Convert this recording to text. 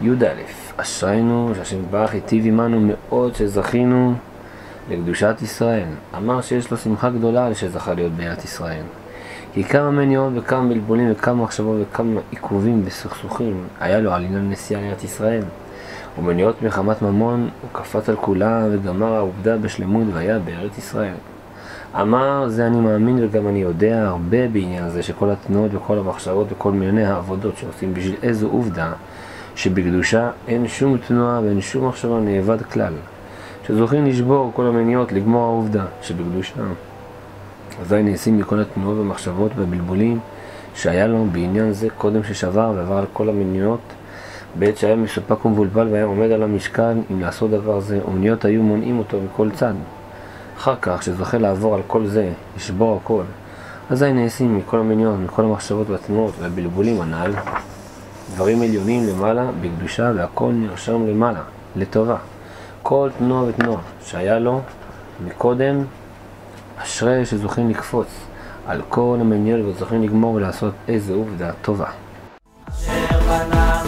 י"א, אשרינו שהשם יתברך היטיב עמנו מאוד שזכינו לקדושת ישראל. אמר שיש לו שמחה גדולה על שזכה להיות בארץ ישראל. כי כמה מניעות וכמה בלבולים וכמה מחשבות וכמה עיכובים וסכסוכים היה לו על עניין נסיעה לארץ ישראל. ומניעות מחמת ממון הוא קפץ על כולה וגמר העובדה בשלמות והיה בארץ ישראל. אמר זה אני מאמין וגם אני יודע הרבה בעניין זה שכל התנועות וכל המחשבות וכל מיני העבודות שעושים בשביל איזו עובדה שבקדושה אין שום תנועה ואין שום מחשבה נאבד כלל. שזוכים לשבור כל המניעות, לגמור העובדה שבקדושה. אזי נעשים מכל התנועות והמחשבות והבלבולים שהיה לו בעניין זה קודם ששבר ועבר על כל המניעות בעת שהיה מסופק ומבולבל והיה עומד על המשקל אם לעשות דבר זה, ומניעות היו מונעים אותו מכל צד. אחר כך, שזוכה לעבור על כל זה, לשבור הכל, אזי נעשים מכל המניעות, מכל המחשבות והתנועות והבלבולים הנ"ל, דברים עליונים למעלה בקדושה והכל נרשם למעלה, לטובה. כל תנועה ותנועה שהיה לו מקודם, אשרי שזוכים לקפוץ על כל המניעות וזוכים לגמור ולעשות איזה עובדה טובה. אשר בנה